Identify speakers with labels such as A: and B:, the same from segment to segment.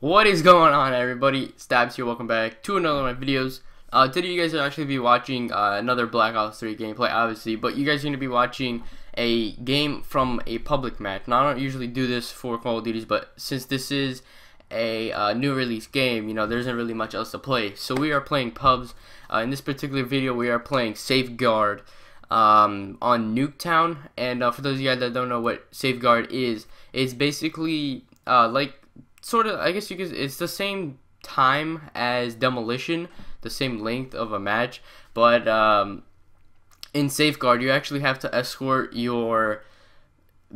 A: What is going on everybody? Stabz here, welcome back to another one of my videos. Uh, today you guys are actually be watching uh, another Black Ops 3 gameplay obviously, but you guys are going to be watching a game from a public match. Now I don't usually do this for Call of Duties, but since this is a uh, new release game, you know, there isn't really much else to play. So we are playing pubs. Uh, in this particular video we are playing Safeguard um, on Nuketown, and uh, for those of you guys that don't know what Safeguard is, it's basically uh, like sort of I guess you could it's the same time as demolition, the same length of a match, but um, in safeguard you actually have to escort your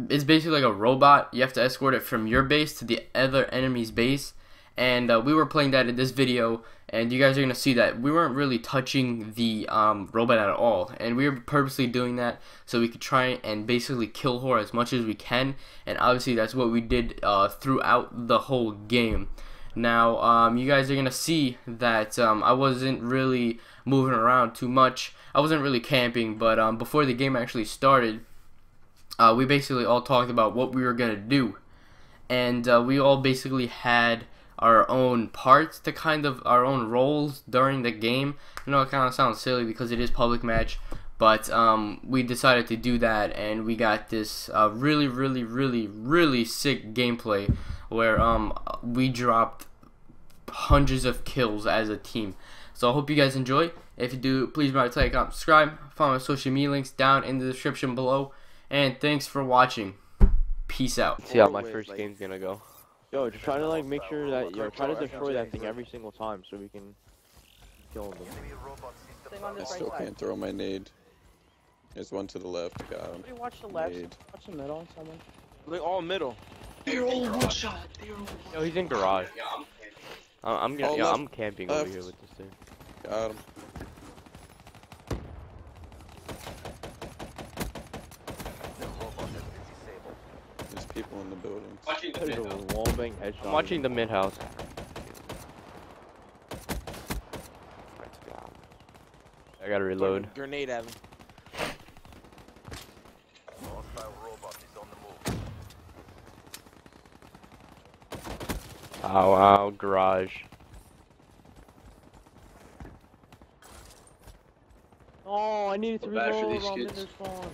A: it's basically like a robot. You have to escort it from your base to the other enemy's base. And uh, we were playing that in this video, and you guys are to see that we weren't really touching the um, robot at all. And we were purposely doing that so we could try and basically kill her as much as we can. And obviously that's what we did uh, throughout the whole game. Now, um, you guys are to see that um, I wasn't really moving around too much. I wasn't really camping, but um, before the game actually started, uh, we basically all talked about what we were to do. And uh, we all basically had our own parts to kind of our own roles during the game. I know it kind of sounds silly because it is public match, but um, we decided to do that, and we got this uh, really, really, really, really sick gameplay where um, we dropped hundreds of kills as a team. So I hope you guys enjoy. If you do, please remember to like, comment, subscribe. Follow my social media links down in the description below. And thanks for watching. Peace out.
B: See how my first game's gonna go.
C: Yo, just try to like make sure that yo, try to destroy that thing every single time so we can kill them.
D: I still can't throw my nade. There's one to the left. Got him.
C: Somebody watch the left,
D: Nade.
C: watch the middle, someone.
E: Look all middle. They're all one shot. They're all.
B: Yo, he's in garage. I'm, I'm gonna,
D: Oh,
B: yeah,
D: left,
B: I'm camping over here with this thing.
D: Got him. There's people in the building.
C: That is a wall bang headshot.
B: I'm watching the mid house. I gotta reload.
E: Grenade at him.
B: Ow, ow, garage.
C: Oh, I needed to
F: Feel
C: reload
F: these
C: while I'm in
F: kids.
C: this spawn.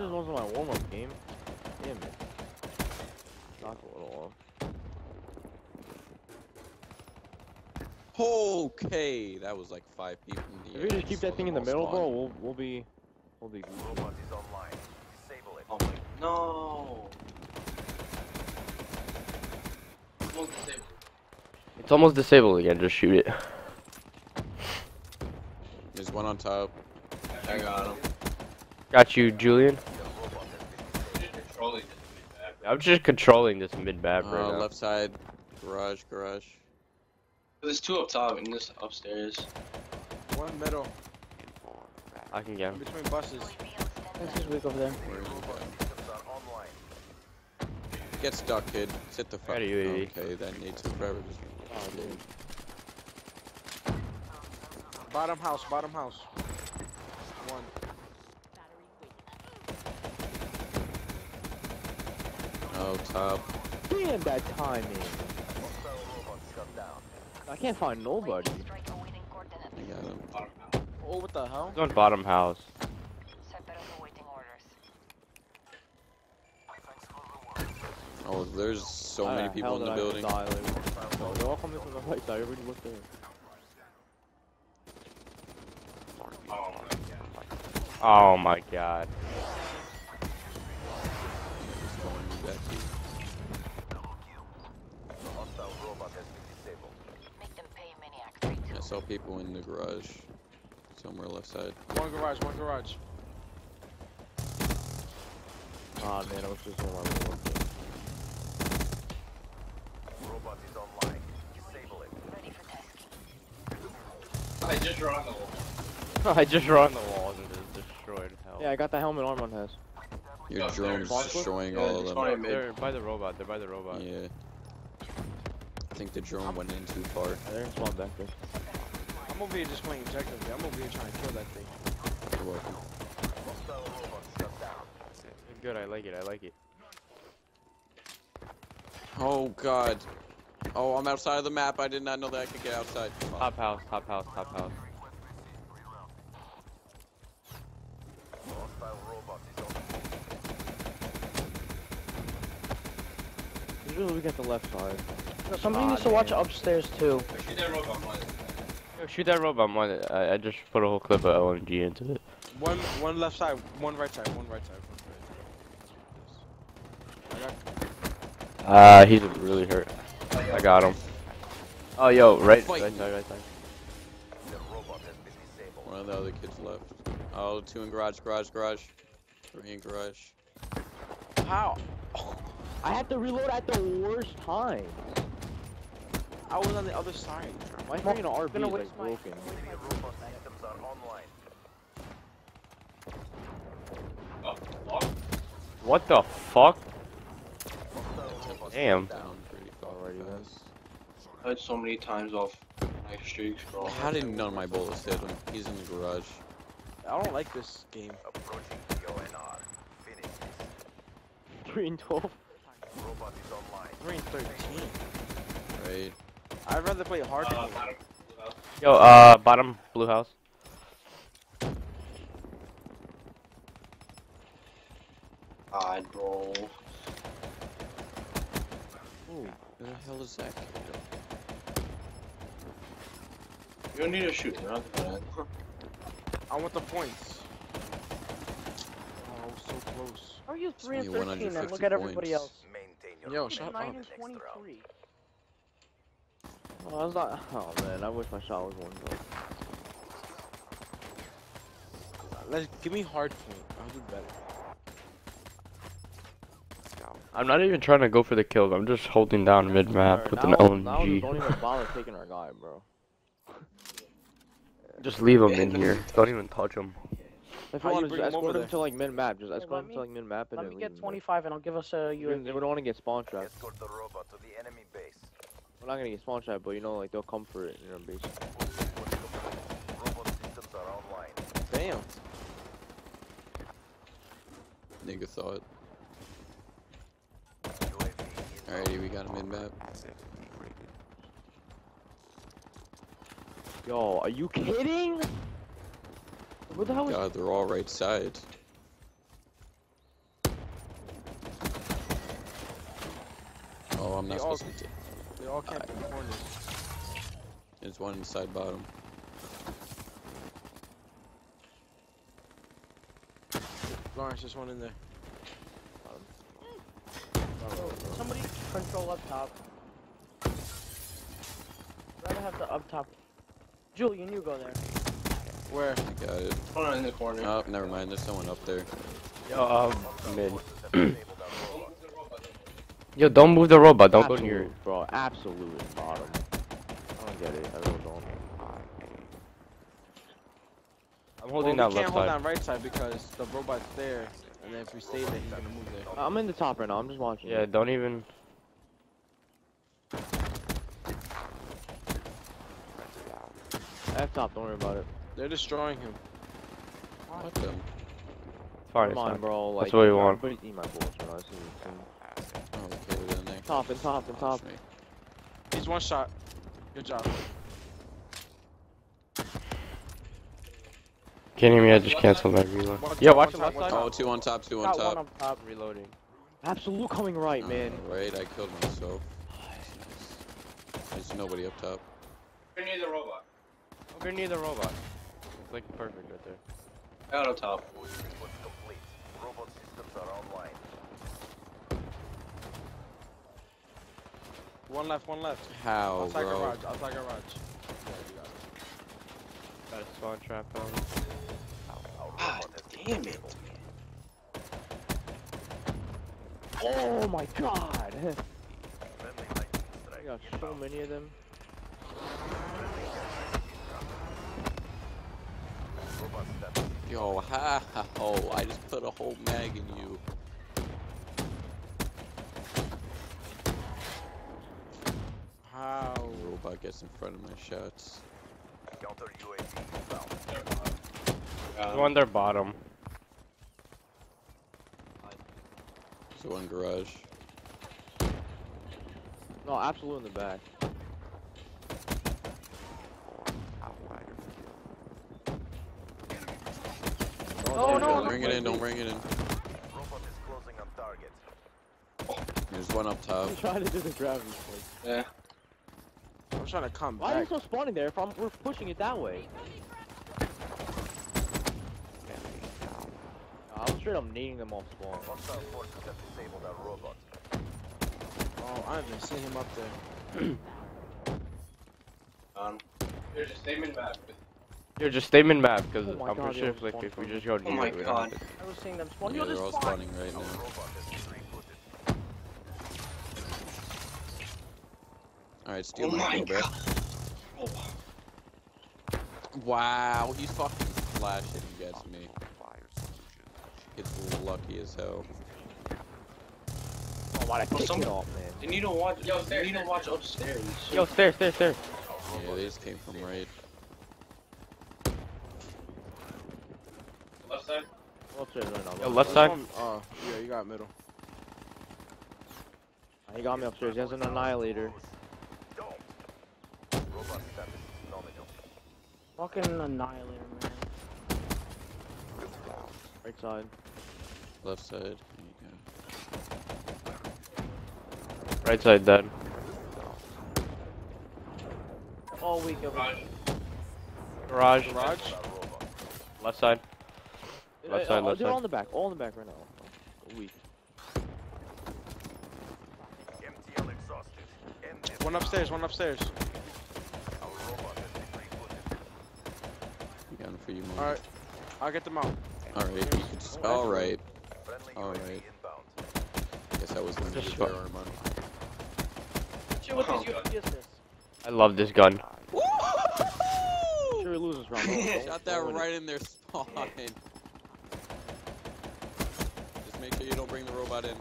C: This is also my warm-up game. Damn it. Knock a little off.
D: Okay, that was like five people in the
C: If we just keep that thing in the
D: All
C: middle, bro, we'll we'll be we'll be.
F: Oh my no.
B: It's almost disabled again, just shoot it.
D: There's one on top.
F: I got him.
B: Got you, Julian. I'm just controlling this mid map right
D: Uh,
B: now.
D: left side, garage, garage.
F: There's two up top and this upstairs.
E: One middle.
B: I can get him.
E: between buses.
C: Let's just wait over there.
D: Where is it? Get stuck, kid. Sit the fuck.
B: Got a UAV.
D: Okay, that needs to forever. Just...
C: Oh, dude.
E: Bottom house, bottom house. One.
D: Oh, top.
C: Damn that timing. I can't find nobody.
D: I got him.
E: Oh, what the hell?
B: He's on bottom house.
D: Oh, there's so
C: How
D: many people in the
C: I
D: building.
C: die, like- No, they're all coming from the right side. Everybody look there.
B: Oh my god.
D: Saw people in the garage. Somewhere left side.
E: One garage, one garage.
C: Ah man, I was just on my remote.
F: I just run the wall.
B: I just run the walls and just destroyed hell.
C: Yeah, I got the helmet on one has.
D: Your
F: Oh,
D: drone's destroying
F: Yeah,
D: all of them.
B: They're by the robot, they're by the robot.
D: Yeah. I think the drone went in too far.
C: Yeah, they're in spawn back there.
E: I'm over here just playing objectively. I'm over here trying to kill that thing.
D: You're welcome.
B: Good, I like it, I like it.
D: Oh god. Oh, I'm outside of the map. I did not know that I could get outside. Fuck.
B: Top house, top house, top house. Usually we get the left side.
G: No, Somebody
B: Ah,
G: needs to watch
B: damn.
G: upstairs too.
F: Shoot that robot one.
B: Yo, shoot that robot, man. I, I just put a whole clip of LMG into it.
E: One one left side, one right side, one right side. One right side. I got
B: Ah, he's really hurt. I got him. Oh, yo, right, right side, right side.
D: One of the other kids left. Oh, two in garage, garage, garage. Three in garage.
E: How?
B: I had to reload at the worst time.
E: I was on the other side.
B: My freaking RB
G: gonna
B: is like
G: my-
B: broken.
F: Oh, fuck.
B: What the fuck?
D: Temple's
B: Damn.
D: Down pretty far
B: Already, man.
D: fast.
F: I had so many times off knife streaks, bro.
D: How did none of my bullets hit him? He's in the garage.
E: I don't like this game.
B: Three and twelve.
E: Three and thirteen.
D: Right.
E: I'd rather play hard.
F: Uh,
E: game.
F: bottom-
B: Yo, uh, bottom blue house.
F: God, bro.
D: Ooh, where the hell is that?
F: You don't need to shoot. They're not gonna.
E: I want the points. Oh, so close.
G: How are you
D: It's
G: 3 and
D: only
G: 13 and look at everybody
D: points.
G: else?
E: Yo, shut
G: 9
E: up.
G: And 23.
B: Oh, I was not. Oh man, I wish my shot was one. Though.
E: Let's give me hard point. I'll do better.
B: I'm not even trying to go for the kills. I'm just holding down mid map with an
C: now, Now
B: LMG.
C: don't even bother taking our guy, bro.
B: Just leave him in here. Don't even touch him.
C: If
E: How
C: you
E: you
C: want to just escort him
E: there?
C: to like mid map, just
G: Hey,
C: escort
G: let
C: him to like mid map and
G: Let me get 25 and I'll give us a
C: there. We
G: UAV.
C: don't want to get spawn trapped. We're not gonna get spawn trapped, but you know, like they'll come for it in our base.
E: Damn.
D: Nigga thought. Alrighty, we got him in map.
C: Yo, are you kidding? What the hell was?
D: God, they're all right side. Oh, I'm not supposed to.
E: They all camped in corners.
D: There's one inside bottom.
E: Lawrence, there's one in there.
G: Somebody control up top. Rather have the up top. Julian, you go there.
E: Where?
D: I got it.
F: Hold on in the corner.
D: Oh, never mind. There's someone up there.
B: Yo, um, mid. Yo, don't move the robot. Don't go
C: absolute,
B: near it.
C: bro. Absolute bottom. I don't get it. I really don't.
B: I'm holding
E: well,
B: that
E: we
B: left
E: can't hold
B: side.
E: down right side because the robot's there, and then if we stay there, he's gonna move there.
C: I'm in the top right now. I'm just watching.
B: Yeah, don't even.
C: F top. Don't worry about it.
E: They're destroying him.
D: What the?
B: Fine,
C: Come
B: it's
C: on,
B: fine.
C: bro. Like,
B: That's what you want.
C: Everybody's eating my bullets right Top and top and top.
D: Me.
E: He's one shot. Good job.
B: Can't hear me. I just canceled my reload.
E: One
B: Yo,
E: top,
B: watch
E: one
B: the left
E: top,
B: side.
E: one
D: Oh, two on top, two on
G: Got one
D: top.
G: top.
B: Reloading.
C: Absolute coming right, man.
D: Right, I killed myself. There's nobody up top.
F: You're near the robot.
B: Oh, We're near the robot. It's like perfect right there.
F: Out on top.
E: One left, one left.
D: How,
E: outside
D: bro?
E: garage, outside garage. Yeah, you got it.
B: Got a spawn trap on.
F: Damn it.
C: Oh my god! I got so many of them.
D: Yo, ha ha ho! I just put a whole mag in you. Robot gets in front of my shots.
F: Got
B: Go on their bottom.
D: There's one garage.
C: No, absolute in the back.
G: Oh, no,
D: Don't
G: no.
D: bring it in, don't bring it in. There's one up top.
C: I'm trying to do the gravity swing.
F: Yeah.
E: I'm trying to come
C: Why are you still spawning there if I'm, we're pushing it that way? I'm straight up needing them off spawn.
E: Oh, I haven't seen him up there.
F: Um, there's a statement map.
B: Here, just stay min map, because
C: Oh
B: I'm
C: God,
B: pretty sure if, like, if we just go near
F: my
B: we don't
F: God.
B: have to-
G: I was seeing them spawn.
D: Yeah,
G: Yo,
D: they're
G: they're
D: all
G: spawning.
D: spawning right now. Alright, steal
F: Oh my
D: kill, bro.
F: god.
D: Wow, he's fucking flashing and gets me. It's lucky as hell.
C: Oh, why'd I
F: Well,
C: kick it off, man?
F: They need to watch. Yo, they need to watch upstairs.
B: Yo, stairs, stairs, stairs.
D: Yeah, they just came from right.
F: Left side.
C: Upstairs right now.
B: Yo, left
E: This
B: side.
E: one- Oh, uh, yeah, you got middle.
C: He got me upstairs. He has an annihilator.
G: Fucking annihilator, man.
C: Right side.
D: Left side. There you
B: Right side dead.
G: All week of it.
B: Garage.
E: Garage?
B: Left side. Left side,
C: uh,
B: left
C: They're
B: side.
C: all in the back. All in the back right now. Weak.
E: One upstairs, one upstairs.
D: go. Gun for you, man.
E: Alright. I'll get them out.
D: Alright, you could. s- Alright. Alright. Guess I was going to
B: Just
D: use
B: fu-
D: their
G: what
F: Oh,
G: this
F: God.
G: USP assist?
B: I love this gun.
C: Sure he loses round. Don't-
D: Shot that
C: don't win it.
D: right in their spawn. Just make sure you don't bring the robot in.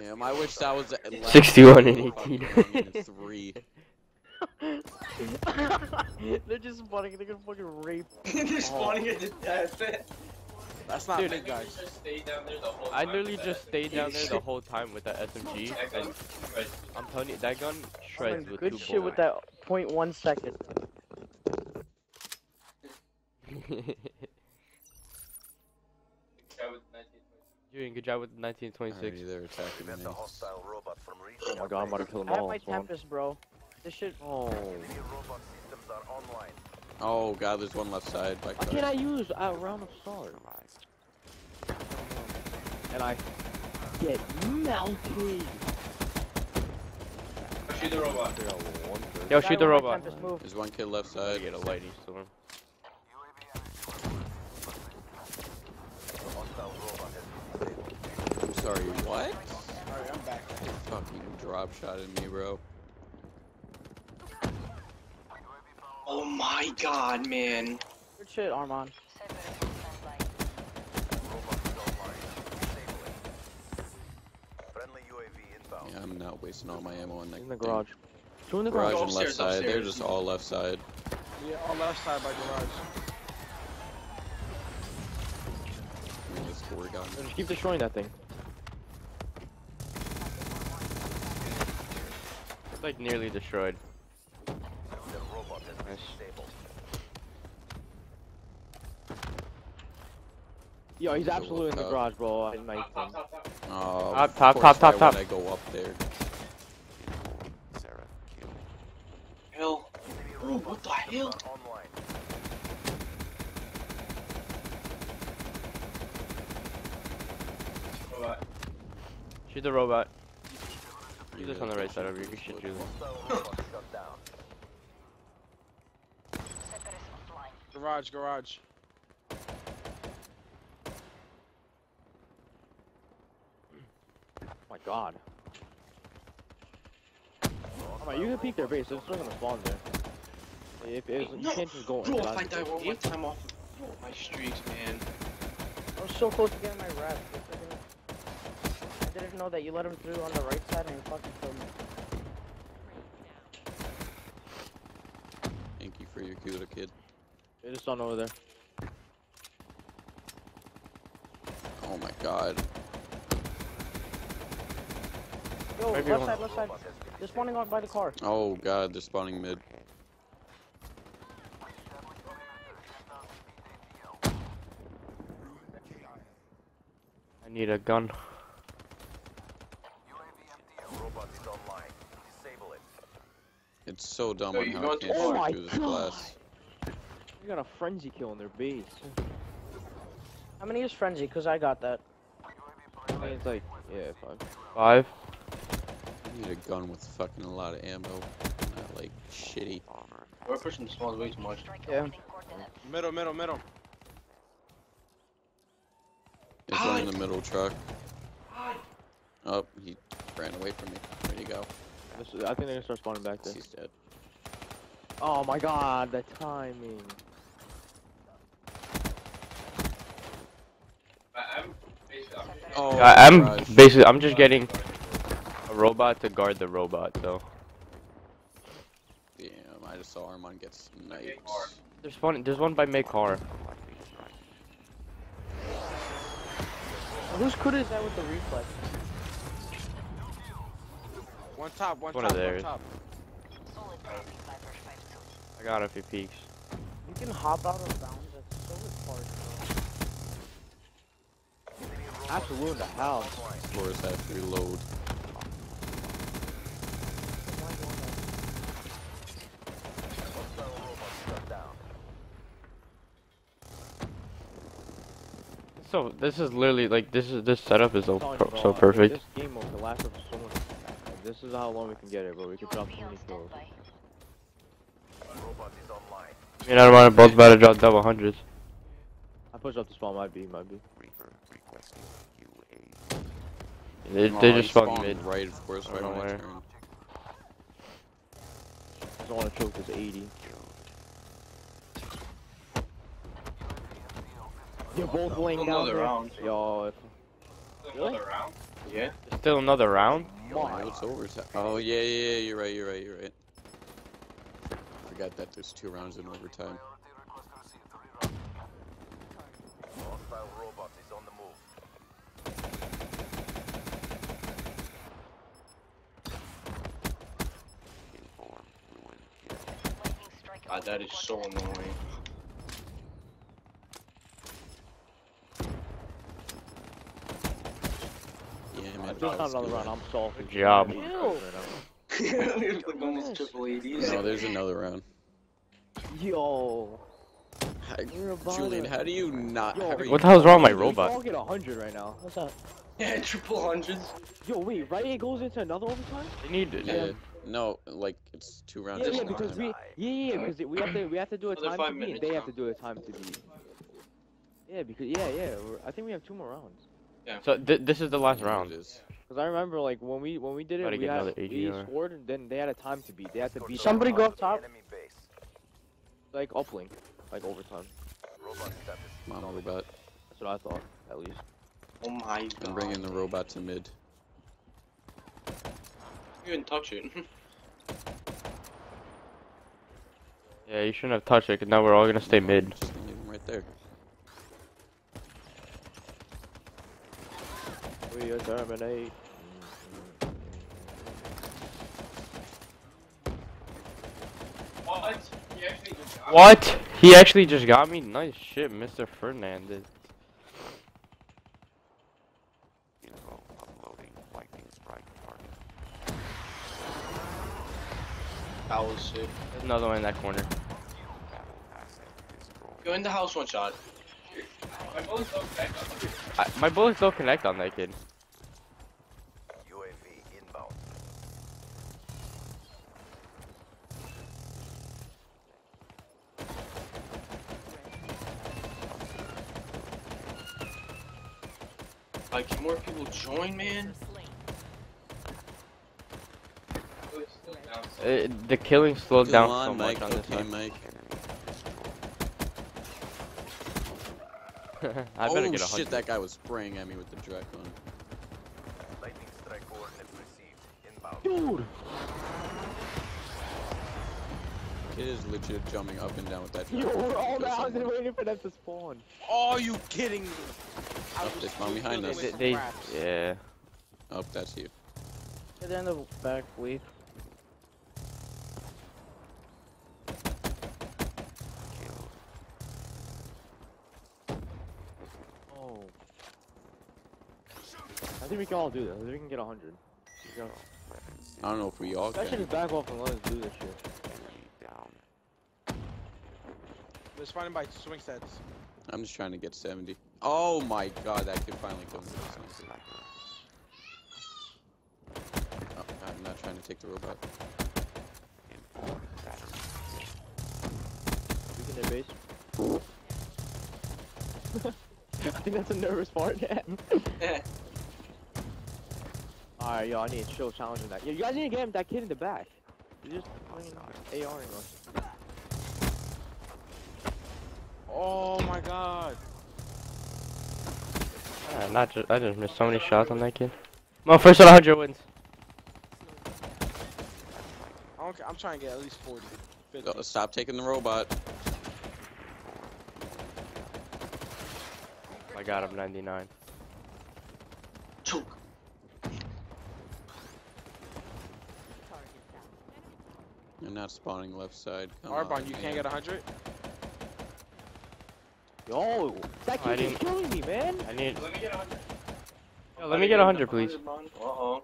D: Damn, I wish that was
B: 61 and 18.
D: three.
G: they're just spawning. They're gonna fucking rape.
F: They're spawning at the death.
E: That's not
B: Dude.
E: big, guys.
B: I literally just stayed down there the whole time with that SMG, and I'm telling you, that gun shreds
G: Doing
B: with
G: good
B: two
G: shit with that 0.1 second.
B: bullets. Doing good job with the 1926.
D: Alrighty, they're attacking me.
C: Oh my god, I'm about to kill them all.
G: I have my. Tempest, bro. This shit.
C: Oh.
D: Oh god, there's one left side. By
C: Why can't I use a round of stars? And I get melted.
F: Shoot the robot.
B: Yo, shoot the robot.
D: There's one kid left side.
B: get a lightning storm.
D: I'm sorry, what?
E: Alright, I'm back.
D: Fucking drop shot at me, bro.
F: Oh my god, man.
G: Good shit, Armand.
D: Yeah, I'm not wasting all my ammo on that.
C: In the
D: thing.
C: garage. Two in the
D: Garage
C: garage.
D: and left
F: Upstairs,
D: side. They're just all left side.
E: Yeah, on left side by garage.
D: I mean, it's four guns.
C: Just keep destroying that thing.
B: It's like nearly destroyed. Nice.
C: Yo, he's absolutely in the
D: up.
C: garage, bro. I might
F: Top, top, top, top.
D: Oh,
B: Top, top, top, top, top.
D: I go up there?
F: Sarah, Hell. Bro, what the hell? Robot.
B: Shoot the robot.
D: You
B: Shoot this
D: guys
B: on the right side over here. You should shoot them.
E: Garage, garage.
C: Oh my god. Alright, you can peek their base. They're still gonna spawn there. If, if, you
F: No,
C: can't just go
F: Bro, if I
C: the
F: die
C: base.
F: one more time off of my streaks, man.
G: I was so close to getting my rep. I didn't know that you let him through on the right side and he fucking killed me.
D: Thank you for your cute kid.
C: They just on over there.
D: Oh my god.
G: Yo,
B: Maybe
G: left
B: one.
G: side, left side. They're spawning out by the car.
D: Oh god, they're spawning mid.
B: I need a gun.
D: It's so dumb
F: So
D: on how I can't
C: Oh
D: shoot through this
C: oh
D: glass.
C: You got a frenzy kill in their base.
G: How many is frenzy? Cause I got that.
C: I think it's like, yeah, five.
B: Five.
D: I need a gun with fucking a lot of ammo. Not like shitty.
F: We're pushing the small way too much.
G: Yeah.
E: Middle, middle, middle.
D: There's one in the middle truck. Oh, he ran away from me. Where'd he go?
C: This is- I think they're gonna start spawning back there.
D: He's dead.
C: Oh my god, the timing.
D: Oh,
B: I, I'm
D: gosh.
B: basically I'm just getting a robot to guard the robot. though.
D: Damn, I just saw Armand get sniped.
B: there's one. There's one by Make Car.
G: Whose kuda is that with the reflex?
E: One top, one
B: One
E: top,
B: of
E: one
B: theirs.
E: top.
B: I got a few peeks.
G: You can hop out of bounds. That's so retarded.
C: Absolute in the house.
D: Floors have to reload.
B: So this is literally like this is this setup is so
C: Telling
B: per-
C: you, bro,
B: so
C: like,
B: perfect.
C: This game mode last us so much. Like, this is how long we can get it, bro. We can drop so many kills.
B: I mean, I don't mind both about to drop double hundreds.
C: I push up the spawn, might be, might be.
B: They,
D: Oh,
B: they
D: he
B: just fucking
D: spawned
B: mid.
D: right, of course, right
B: don't
D: when
B: know
D: I
B: where.
D: turned.
C: I don't want to choke this 80. You're both laying down
F: Another
C: there.
F: round.
C: Yo, if
F: Another round? Yeah.
B: There's still another round.
D: Oh, it's over. Oh, yeah, yeah, yeah, you're right, you're right, you're right. Forgot that there's two rounds in overtime.
F: God, that is so annoying.
D: Yeah, man.
C: if there's not
D: that's
C: another
D: good.
C: round, I'm salty.
B: Good job.
C: Right
F: it's like almost triple ADs.
D: No, there's another round.
C: Yo,
D: How-
C: we're about
D: Julian, how do you not?
C: Yo,
D: how you
B: What the hell's wrong with my
C: We
B: robot?
C: all get 100 right now.
G: What's up?
F: Yeah, triple hundreds.
C: Yo, wait, right? It goes into another overtime?
B: They need it.
D: Yeah. No, like it's two rounds.
C: Yeah, yeah, because we, yeah, yeah, because we have to, we have to do a time to beat,
F: minutes
C: and they have to do a time to beat. Yeah, because yeah, yeah, we're, I think we have two more rounds. Yeah.
B: So th this is the last
D: Yeah,
B: round.
D: it is.
C: Cause I remember like when we when we did it, we had we scored, and then they had a time to beat. They had to beat.
G: Somebody go up top.
C: like uplink, like overtime.
D: Come on, robot.
C: That's what I thought, at least.
F: Oh my
D: I'm bringing the robot to mid.
F: You didn't touch it.
B: Yeah, you shouldn't have touched it. Cause now we're all gonna stay mid.
D: Just leave him right there.
C: We terminate.
B: What? He actually just got me. Nice shit, Mr. Fernandez.
F: That was sick.
B: There's another one in that corner.
F: Go in the house one shot.
B: I, my bullets don't connect on that kid. UAV inbound.
F: Like, can more people join, man?
B: Uh, the killing slowed
D: Go
B: down
D: on,
B: so
D: Mike.
B: much on this
D: okay,
B: one.
D: Mike.
B: I better
D: oh
B: get a hundred.
D: shit, that guy was spraying at me with the Drakon.
C: Dude,
D: Kid is legit jumping up and down with that
C: yo,
D: Drakon.
C: we're all down
D: someone-
C: and waiting for them to spawn.
E: Oh, you kidding me? I
D: Oh, they spawn behind us.
B: They, they
E: traps.
B: yeah.
D: Oh, that's you.
G: Yeah, they're in the back wave.
C: I think we can all do this. I think we can get 100. Can-
D: I don't know if we all
C: Guys should just back off and let us do this shit.
E: Let's find him by swing sets.
D: I'm just trying to get 70. Oh my god, that kid finally killed me. Oh, I'm not trying to take the robot.
C: Weaken their base. I think that's a nervous part. Alright, yo, I need to chill challenging that. Yo, you guys need to get him that kid in the back. You're just fucking ARing us.
E: Oh my god.
B: Ah, not just, I just missed so many shots on that kid. My first 100 wins.
E: I don't, ca- I'm trying to get at least 40. 50.
D: Oh, stop taking the robot.
B: I got him 99.
D: Not spawning left side. Come
E: Arbon,
D: on,
E: you
D: man.
E: can't get 100?
C: Yo, that
B: I
C: kid is killing me, man.
B: I need.
F: Let me get 100.
B: Yo, let me get 100, please.
F: Uh oh.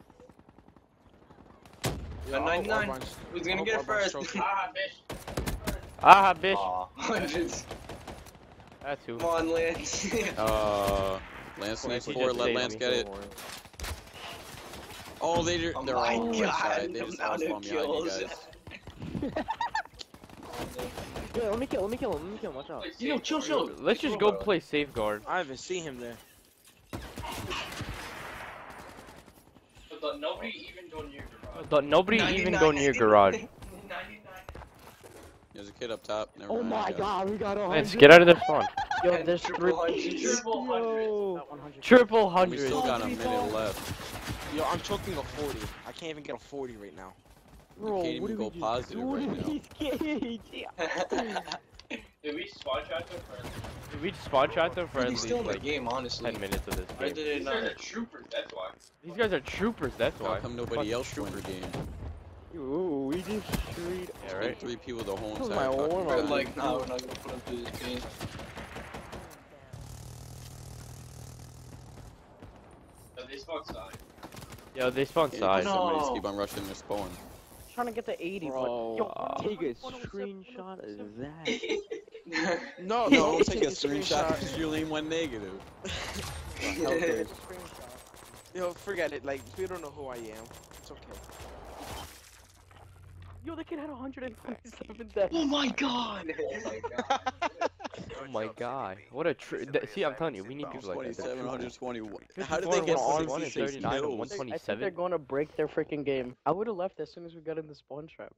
E: Yo,
F: 99.
E: Arbon's-
F: Who's gonna
E: Ar-
F: get it
E: Arbon's
F: first?
E: choking.
B: Ah, bitch.
F: Aw. Hundreds.
B: That's who.
F: Come on, Lance.
D: Uh, Lance needs four. Let Lance get it. Oh, they
F: Oh
D: they're
F: my
D: all on
F: God,
D: left side. They just
F: amount of
D: spawn behind you guys.
C: Yo, let me kill, let me kill him, let me kill him, watch out.
F: Yo, chill, chill.
B: Let's just go play safeguard.
E: I haven't seen him there.
A: But nobody even go near
B: But nobody even go near garage.
D: There's a kid up top. Never
C: Oh my
D: guys.
C: god, we got a
B: Let's get out of their spawn.
G: Yo, there's
F: triple
G: three.
F: hundreds.
A: Triple hundreds.
C: Yo.
G: Not 100.
B: Triple
D: We
B: hundred.
D: still got a minute left.
E: Yo, I'm choking a 40. I can't even get a 40 right now.
C: Bro,
D: can't even go
C: we
D: positive right now.
C: these kids?
A: Did we spawn shot them friendly?
B: We spawn shot them for at
F: He's still in the
B: like
F: game, honestly.
B: 10 minutes of this
F: Why
B: game.
F: did it
A: These guys are troopers, that's why.
B: These guys are troopers, that's why.
D: How come nobody
B: Fucking
D: else joined the game?
C: Ooh, we just straight.
B: Yeah, right?
D: three people the whole
C: That was
D: entire
C: my
D: fucking
C: warm-up.
F: We're
D: time.
F: like, nah, we're not gonna put him through this game.
A: No, they spawn side.
B: Yo, they spawn
D: Yeah,
B: side.
D: Somebody just
F: No.
D: keep on rushing their spawn.
G: Trying to get the 80,
C: Bro,
G: but yo,
C: take a screenshot of that.
E: No,
D: No,
E: no,
D: don't take a screenshot
E: screenshot.
D: because Julian went negative.
G: Screenshot.
E: Yo, forget it. Like, you don't know who I am. It's okay.
C: Yo, the kid had 127 deaths.
F: oh my god!
B: Oh my god. Oh my god, what a tr- th- See, I'm telling you, we need people like that.
D: 27, 121.
B: There's
D: How did they get
B: on
D: 66
B: 139 and
D: kills?
G: I think they're going to break their freaking game. I would have left as soon as we got in the spawn trap.